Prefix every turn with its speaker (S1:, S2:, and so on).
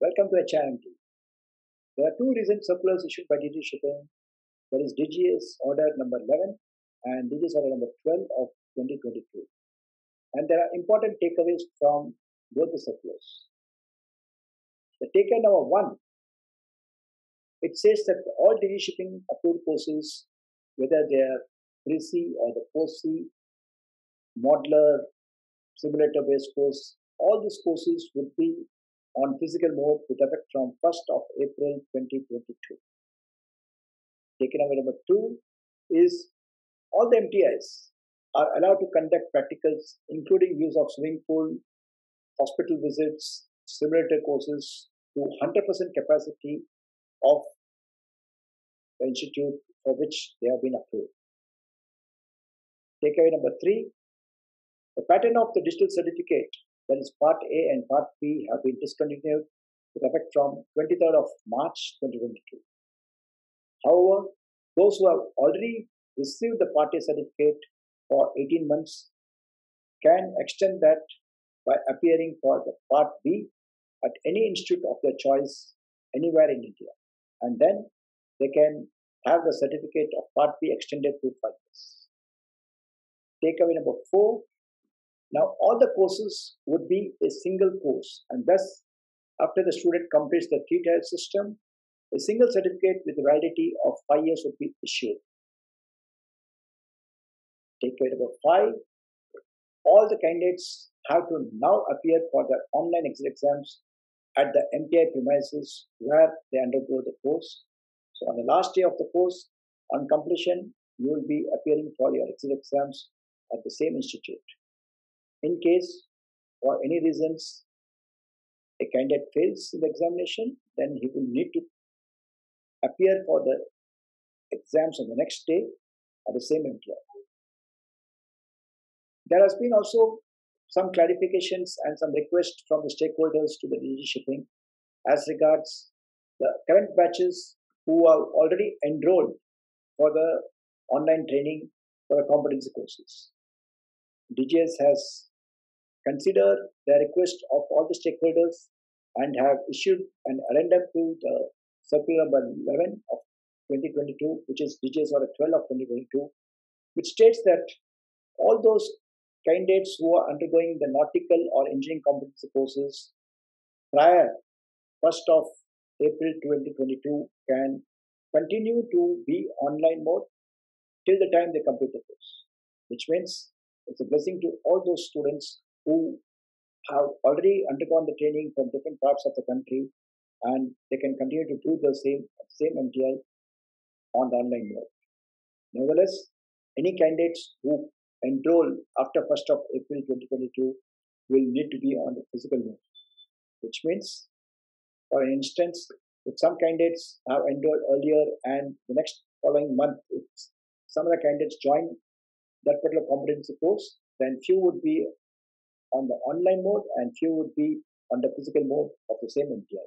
S1: Welcome to HIMT. There are two recent circulars issued by DG Shipping. There is DGS order number 11 and DGS order number 12 of 2022. And there are important takeaways from both the circulars. The takeaway number one, it says that all DG Shipping approved courses, whether they are pre-sea or the post-sea, modular, simulator-based course, all these courses would be on physical mode with effect from 1st of April 2022. Taken away number two is all the MTIs are allowed to conduct practicals, including use of swimming pool, hospital visits, simulator courses to 100% capacity of the institute for which they have been approved. Takeaway number three, the pattern of the digital certificate that is Part A and Part B have been discontinued with effect from 23rd of March 2022. However, those who have already received the Part A certificate for 18 months can extend that by appearing for the Part B at any institute of their choice anywhere in India. And then they can have the certificate of Part B extended to five years. Takeaway number four now, all the courses would be a single course, and thus, after the student completes the three tier system, a single certificate with a validity of five years would be issued. Take care number five all the candidates have to now appear for their online exit exams at the MTI premises where they undergo the course. So, on the last day of the course, on completion, you will be appearing for your exit exams at the same institute. In case for any reasons a candidate fails the examination, then he will need to appear for the exams on the next day at the same MTI. There has been also some clarifications and some requests from the stakeholders to the DG shipping as regards the current batches who are already enrolled for the online training for the competency courses. DGS has considered the request of all the stakeholders and have issued an addendum to the circular number 11 of 2022, which is DGS order 12 of 2022, which states that all those candidates who are undergoing the nautical or engineering competency courses prior 1st of April 2022 can continue to be online mode till the time they complete the course, which means it's a blessing to all those students who have already undergone the training from different parts of the country and they can continue to do the same same MTI on the online mode. Nevertheless, any candidates who enroll after 1st of April 2022 will need to be on the physical mode, which means, for instance, if some candidates have enrolled earlier and the next following month, if some of the candidates join that particular competency course, then few would be on the online mode and few would be on the physical mode of the same MTI.